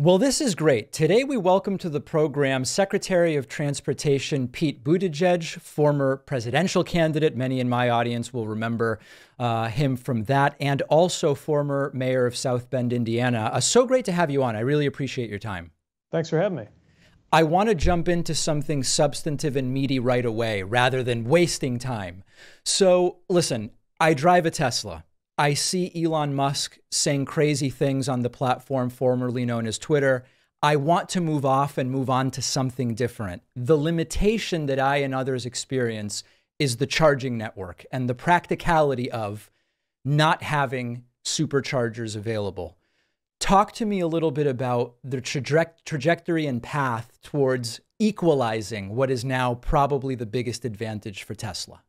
Well, this is great. Today, we welcome to the program Secretary of Transportation Pete Buttigieg, former presidential candidate. Many in my audience will remember uh, him from that, and also former mayor of South Bend, Indiana. Uh, so great to have you on. I really appreciate your time. Thanks for having me. I want to jump into something substantive and meaty right away rather than wasting time. So, listen, I drive a Tesla. I see Elon Musk saying crazy things on the platform formerly known as Twitter. I want to move off and move on to something different. The limitation that I and others experience is the charging network and the practicality of not having superchargers available. Talk to me a little bit about the traje- trajectory and path towards equalizing what is now probably the biggest advantage for Tesla.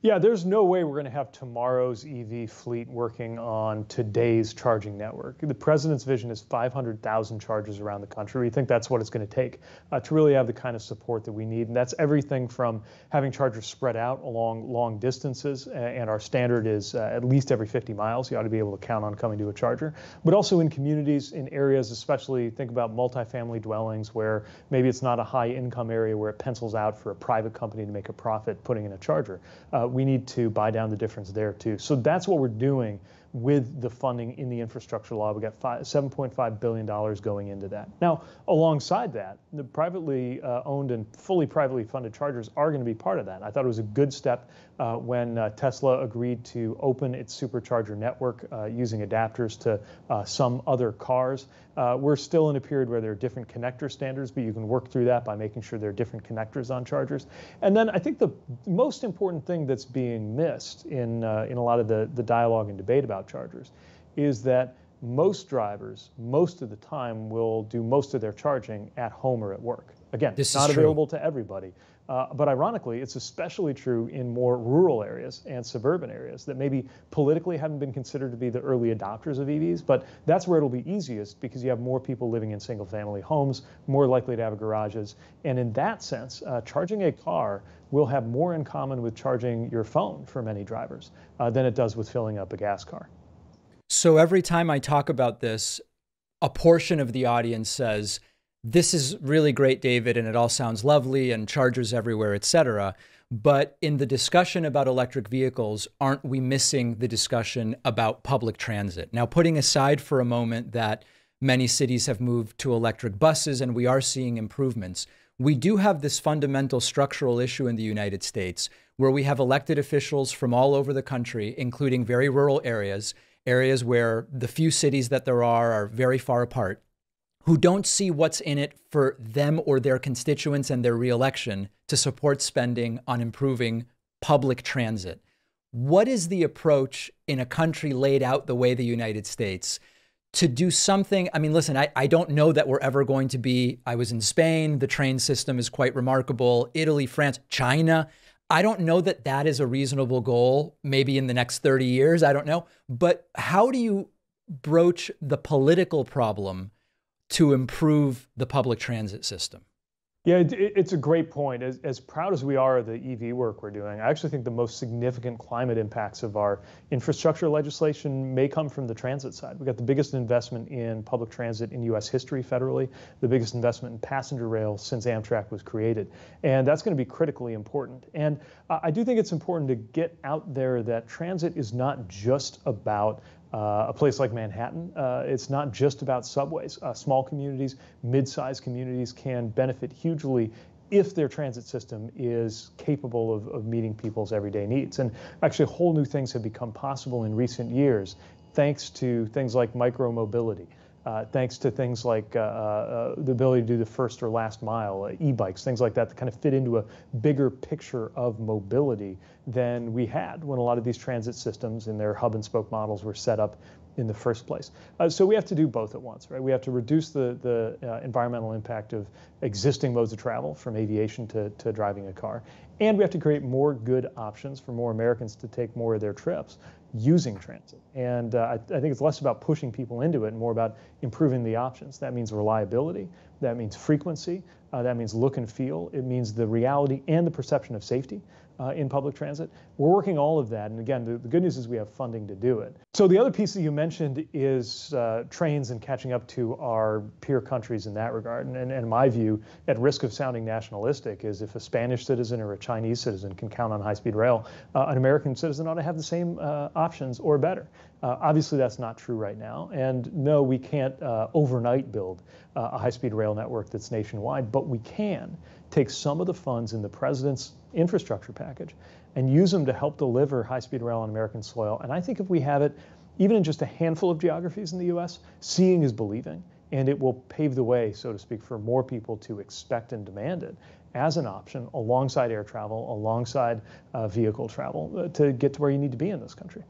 Yeah, there's no way we're going to have tomorrow's EV fleet working on today's charging network. The president's vision is 500,000 chargers around the country. We think that's what it's going to take uh, to really have the kind of support that we need. And that's everything from having chargers spread out along long distances, and our standard is uh, at least every 50 miles. You ought to be able to count on coming to a charger, but also in communities, in areas, especially think about multifamily dwellings where maybe it's not a high income area where it pencils out for a private company to make a profit putting in a charger. Uh, we need to buy down the difference there too. So that's what we're doing with the funding in the infrastructure law. We got $7.5 billion going into that. Now, alongside that, the privately uh, owned and fully privately funded chargers are going to be part of that. I thought it was a good step uh, when uh, Tesla agreed to open its supercharger network uh, using adapters to uh, some other cars. Uh, we're still in a period where there are different connector standards, but you can work through that by making sure there are different connectors on chargers. And then I think the most important thing that's being missed in, in a lot of the, the dialogue and debate about chargers is that most drivers, most of the time, will do most of their charging at home or at work. Again, this not available to everybody. Uh, but ironically, it's especially true in more rural areas and suburban areas that maybe politically haven't been considered to be the early adopters of EVs, but that's where it'll be easiest because you have more people living in single family homes, more likely to have garages. And in that sense, uh, charging a car will have more in common with charging your phone for many drivers uh, than it does with filling up a gas car. So every time I talk about this, a portion of the audience says, this is really great, David, and it all sounds lovely and chargers everywhere, et cetera. But in the discussion about electric vehicles, aren't we missing the discussion about public transit? Now, putting aside for a moment that many cities have moved to electric buses and we are seeing improvements, we do have this fundamental structural issue in the United States where we have elected officials from all over the country, including very rural areas, areas where the few cities that there are are very far apart who don't see what's in it for them or their constituents and their reelection to support spending on improving public transit. What is the approach in a country laid out the way the United States to do something? I mean, listen, I, I don't know that we're ever going to be. I was in Spain, the train system is quite remarkable. Italy, France, China. I don't know that that is a reasonable goal, maybe in the next 30 years. I don't know. But how do you broach the political problem to improve the public transit system? Yeah, it, it's a great point. As, as proud as we are of the EV work we're doing, I actually think the most significant climate impacts of our infrastructure legislation may come from the transit side. We've got the biggest investment in public transit in U.S. history federally, the biggest investment in passenger rail since Amtrak was created. And that's going to be critically important. And uh, I do think it's important to get out there that transit is not just about uh, a place like Manhattan, uh, it's not just about subways. Uh, small communities, mid-sized communities can benefit hugely if their transit system is capable of, of meeting people's everyday needs. And actually, whole new things have become possible in recent years thanks to things like micromobility uh, thanks to things like uh, uh, the ability to do the first or last mile, uh, e-bikes, things like that, that kind of fit into a bigger picture of mobility than we had when a lot of these transit systems and their hub and spoke models were set up in the first place. Uh, so we have to do both at once, right? We have to reduce the, the uh, environmental impact of existing modes of travel from aviation to, to driving a car. And we have to create more good options for more Americans to take more of their trips using transit. And uh, I, I, think it's less about pushing people into it and more about improving the options. That means reliability, that means frequency, uh, that means look and feel, it means the reality and the perception of safety. Uh, in public transit. We're working all of that. And again, the, the, good news is we have funding to do it. So the other piece that you mentioned is uh, trains and catching up to our peer countries in that regard. And, and, and my view, at risk of sounding nationalistic, is if a Spanish citizen or a Chinese citizen can count on high-speed rail, uh, an American citizen ought to have the same options or better. Uh, obviously, that's not true right now. And no, we can't uh, overnight build uh, a high speed rail network that's nationwide, but we can take some of the funds in the president's infrastructure package and use them to help deliver high speed rail on American soil. And I think if we have it, even in just a handful of geographies in the US, seeing is believing. And it will pave the way, so to speak, for more people to expect and demand it as an option alongside air travel, alongside uh, vehicle travel uh, to get to where you need to be in this country.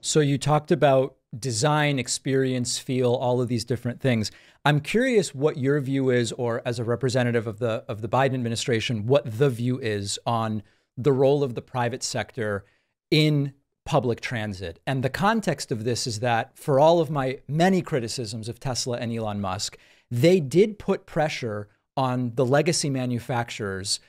So you talked about design, experience, feel, all of these different things. I'm curious what your view is, or as a representative of the of the Biden administration, what the view is on the role of the private sector in public transit. And the context of this is that for all of my many criticisms of Tesla and Elon Musk, they did put pressure on the legacy manufacturers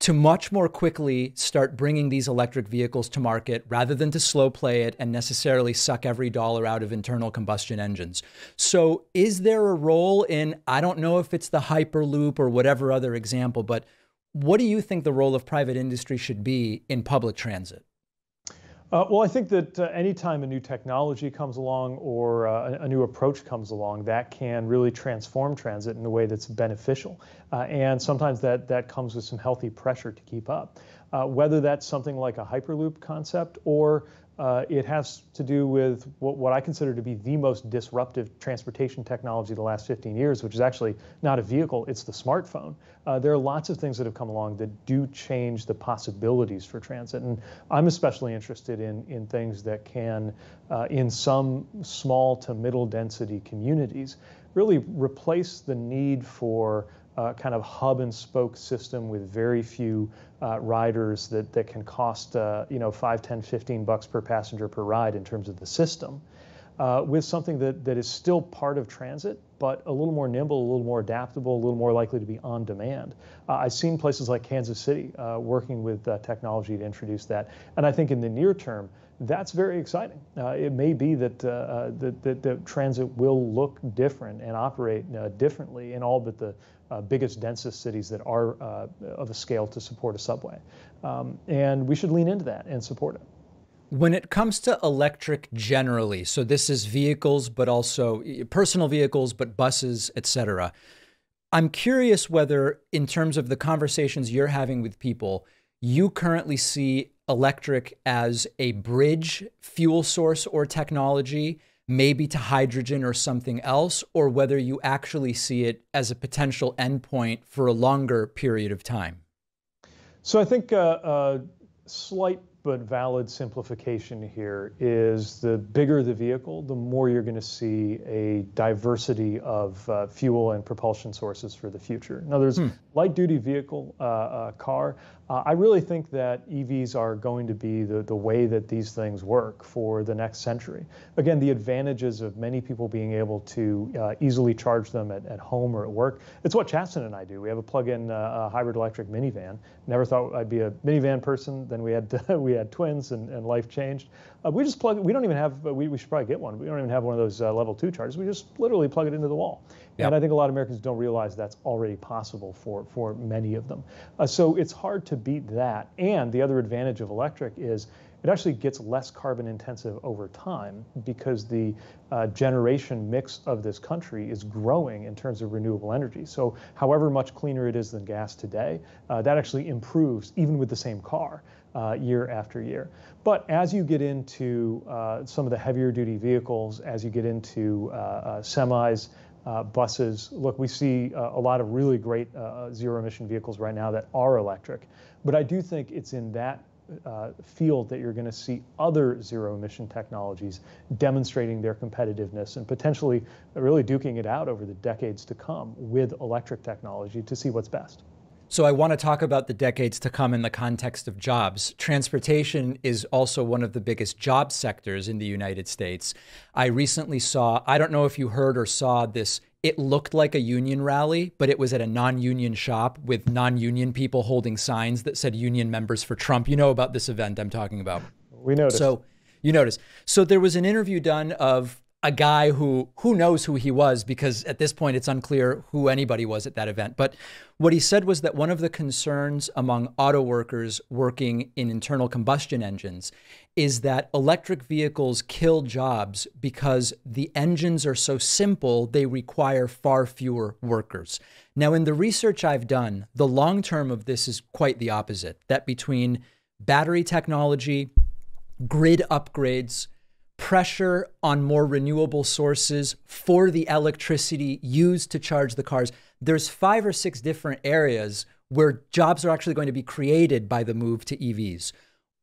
to much more quickly start bringing these electric vehicles to market rather than to slow play it and necessarily suck every dollar out of internal combustion engines. So, is there a role in, I don't know if it's the Hyperloop or whatever other example, but what do you think the role of private industry should be in public transit? Uh, well, I think that uh, anytime a new technology comes along or uh, a new approach comes along, that can really transform transit in a way that's beneficial. Uh, and sometimes that, that comes with some healthy pressure to keep up. Uh, whether that's something like a Hyperloop concept or uh, it has to do with what, what, I consider to be the most disruptive transportation technology the last 15 years, which is actually not a vehicle, it's the smartphone. Uh, there are lots of things that have come along that do change the possibilities for transit. And I'm especially interested in, in things that can, in some small to middle density communities, really replace the need for uh, kind of hub and spoke system with very few uh, riders that, that can cost, uh, you know, 5, 10, 15 bucks per passenger per ride in terms of the system, uh, with something that, that is still part of transit, but a little more nimble, a little more adaptable, a little more likely to be on demand. Uh, I've seen places like Kansas City uh, working with technology to introduce that. And I think in the near term, that's very exciting. Uh, it may be that, uh, that, that, that, transit will look different and operate uh, differently in all but the uh, biggest, densest cities that are uh, of a scale to support a subway. Um, and we should lean into that and support it. When it comes to electric generally, so this is vehicles, but also personal vehicles, but buses, etc. I'm curious whether, in terms of the conversations you're having with people, you currently see electric as a bridge fuel source or technology maybe to hydrogen or something else, or whether you actually see it as a potential endpoint for a longer period of time? So I think uh, a slight but valid simplification here is the bigger the vehicle, the more you're going to see a diversity of uh, fuel and propulsion sources for the future. In other words, hmm. light duty vehicle uh, uh, car, uh, I really think that EVs are going to be the, the way that these things work for the next century. Again, the advantages of many people being able to uh, easily charge them at, at home or at work. It's what Chasten and I do. We have a plug-in uh, hybrid electric minivan. Never thought I'd be a minivan person. Then we had we had twins and, and life changed. Uh, we just plug. We don't even have. we, we should probably get one. We don't even have one of those uh, level two chargers. We just literally plug it into the wall. Yep. And I think a lot of Americans don't realize that's already possible for, for many of them. Uh, so it's hard to beat that. And the other advantage of electric is it actually gets less carbon intensive over time because the uh, generation mix of this country is growing in terms of renewable energy. So, however much cleaner it is than gas today, uh, that actually improves even with the same car uh, year after year. But as you get into uh, some of the heavier duty vehicles, as you get into uh, uh, semis, uh, buses. Look, we see uh, a lot of really great uh, zero emission vehicles right now that are electric, but I do think it's in that uh, field that you're going to see other zero emission technologies demonstrating their competitiveness and potentially really duking it out over the decades to come with electric technology to see what's best. So I want to talk about the decades to come in the context of jobs. Transportation is also one of the biggest job sectors in the United States. I recently saw, I don't know if you heard or saw this it looked like a union rally, but it was at a non union shop with non union people holding signs that said union members for Trump. You know about this event I'm talking about. We noticed. So you notice. So there was an interview done of a guy who who knows who he was because at this point it's unclear who anybody was at that event. But what he said was that one of the concerns among auto workers working in internal combustion engines is that electric vehicles kill jobs because the engines are so simple they require far fewer workers. Now in the research I've done, the long term of this is quite the opposite. That between battery technology, grid upgrades, pressure on more renewable sources for the electricity used to charge the cars. There's five or six different areas where jobs are actually going to be created by the move to EVs.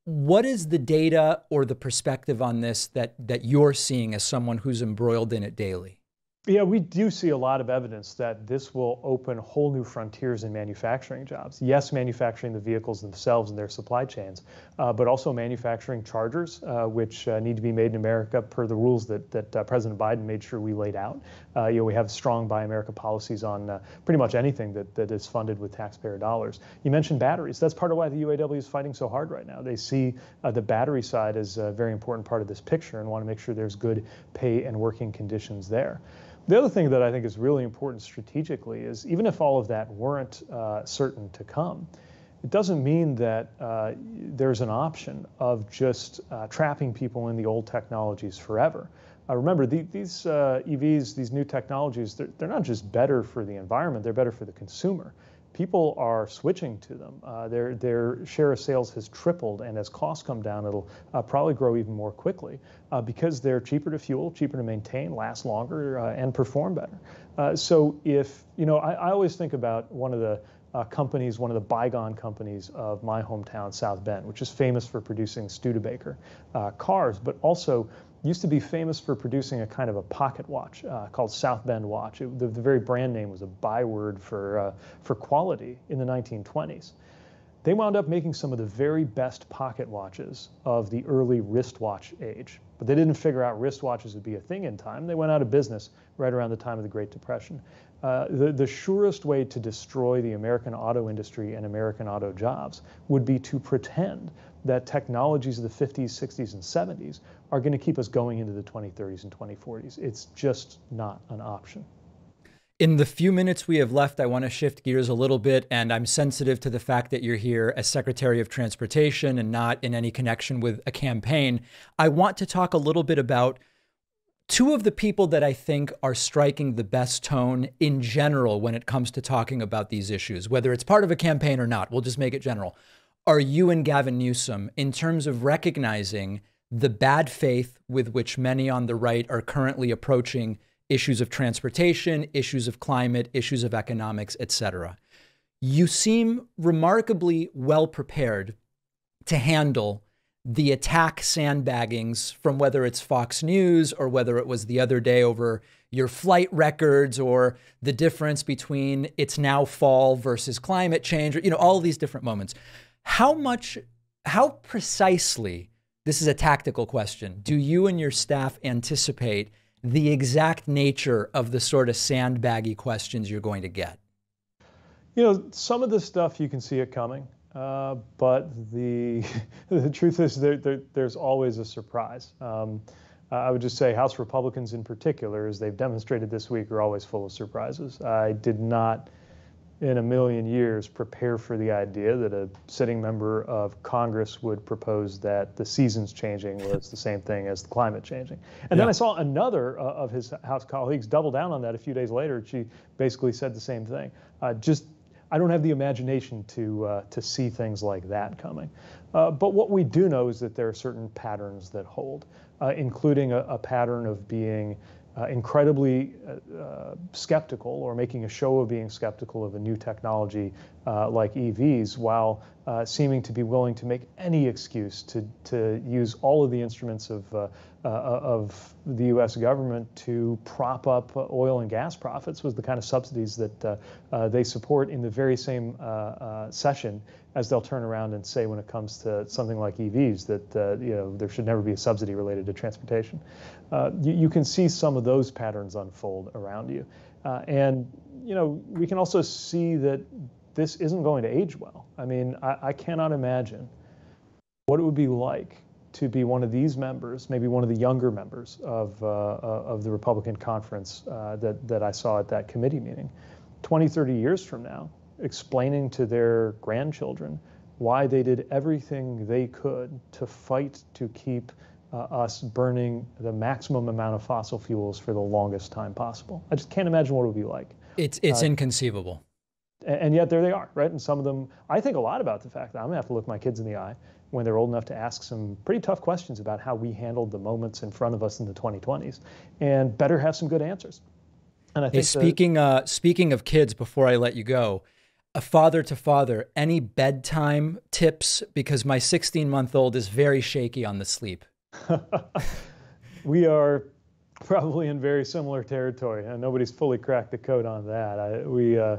What is the data or the perspective on this that, that you're seeing as someone who's embroiled in it daily? Yeah, we do see a lot of evidence that this will open whole new frontiers in manufacturing jobs. Yes, manufacturing the vehicles themselves and their supply chains, uh, but also manufacturing chargers, uh, which uh, need to be made in America per the rules that, that uh, President Biden made sure we laid out. Uh, you know, we have strong Buy America policies on uh, pretty much anything that, that is funded with taxpayer dollars. You mentioned batteries. That's part of why the UAW is fighting so hard right now. They see the battery side as a very important part of this picture and want to make sure there's good pay and working conditions there. The other thing that I think is really important strategically is even if all of that weren't uh, certain to come, it doesn't mean that uh, there's an option of just uh, trapping people in the old technologies forever. Uh, remember, the, these uh, EVs, these new technologies, they're, they're not just better for the environment, they're better for the consumer people are switching to them. Uh, their, their share of sales has tripled, and as costs come down, it'll uh, probably grow even more quickly uh, because they're cheaper to fuel, cheaper to maintain, last longer, uh, and perform better. Uh, so if, you know, I, I, always think about one of the uh, companies, one of the bygone companies of my hometown, South Bend, which is famous for producing Studebaker cars, but also used to be famous for producing a kind of a pocket watch uh, called South Bend watch. It, the, the, very brand name was a byword for, uh, for quality in the 1920s. They wound up making some of the very best pocket watches of the early wristwatch age. But they didn't figure out wristwatches would be a thing in time. They went out of business right around the time of the Great Depression. Uh, the, the surest way to destroy the American auto industry and American auto jobs would be to pretend that technologies of the 50s, 60s, and 70s are going to keep us going into the 2030s and 2040s. It's just not an option. In the few minutes we have left, I want to shift gears a little bit, and I'm sensitive to the fact that you're here as Secretary of Transportation and not in any connection with a campaign. I want to talk a little bit about two of the people that I think are striking the best tone in general when it comes to talking about these issues, whether it's part of a campaign or not. We'll just make it general are you and Gavin Newsom in terms of recognizing the bad faith with which many on the right are currently approaching issues of transportation, issues of climate, issues of economics, etc. You seem remarkably well prepared to handle the attack sandbaggings from whether it's Fox News or whether it was the other day over your flight records or the difference between it's now fall versus climate change or you know all these different moments. How much, how precisely, this is a tactical question, do you and your staff anticipate the exact nature of the sort of sandbaggy questions you're going to get? You know, some of this stuff you can see it coming, uh, but the the truth is there, there, there's always a surprise. Um, I would just say House Republicans in particular, as they've demonstrated this week, are always full of surprises. I did not in a million years prepare for the idea that a sitting member of Congress would propose that the seasons changing was the same thing as the climate changing. And yeah. then I saw another uh, of his House colleagues double down on that a few days later. She basically said the same thing. Uh, just I don't have the imagination to uh, to see things like that coming. Uh, but what we do know is that there are certain patterns that hold, uh, including a, a pattern of being uh, incredibly uh, uh, skeptical or making a show of being skeptical of a new technology uh, like EVs while uh, seeming to be willing to make any excuse to, to use all of the instruments of, uh, of the US government to prop up oil and gas profits was the kind of subsidies that they support in the very same session as they'll turn around and say when it comes to something like EVs that uh, you know there should never be a subsidy related to transportation. Uh, you, you, can see some of those patterns unfold around you. Uh, and you know, we can also see that this isn't going to age well. I mean, I, I cannot imagine what it would be like to be one of these members, maybe one of the younger members of, uh, uh, of the Republican conference uh, that, that I saw at that committee meeting, 20, 30 years from now, explaining to their grandchildren why they did everything they could to fight to keep uh, us burning the maximum amount of fossil fuels for the longest time possible. I just can't imagine what it would be like. It's, it's uh, inconceivable. And, yet there they are, right? And some of them, I think a lot about the fact that I'm gonna have to look my kids in the eye when they're old enough to ask some pretty tough questions about how we handled the moments in front of us in the 2020s, and better have some good answers. And I think hey, speaking the, uh, speaking of kids, before I let you go, a father to father, any bedtime tips? Because my 16 month old is very shaky on the sleep. we are probably in very similar territory, and nobody's fully cracked the code on that. I, we. Uh,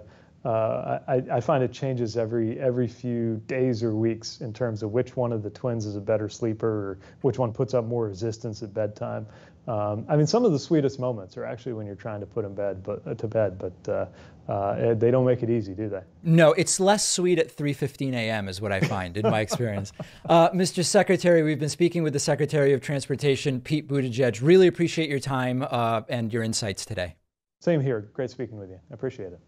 uh, I, I, find it changes every every few days or weeks in terms of which one of the twins is a better sleeper or which one puts up more resistance at bedtime. Um, I mean, some of the sweetest moments are actually when you're trying to put them bed, but uh, to bed, but uh, uh, they don't make it easy, do they? No, it's less sweet at 3:15 a.m. is what I find in my experience. Uh, Mr. Secretary, we've been speaking with the Secretary of Transportation, Pete Buttigieg. Really appreciate your time uh, and your insights today. Same here. Great speaking with you. I appreciate it.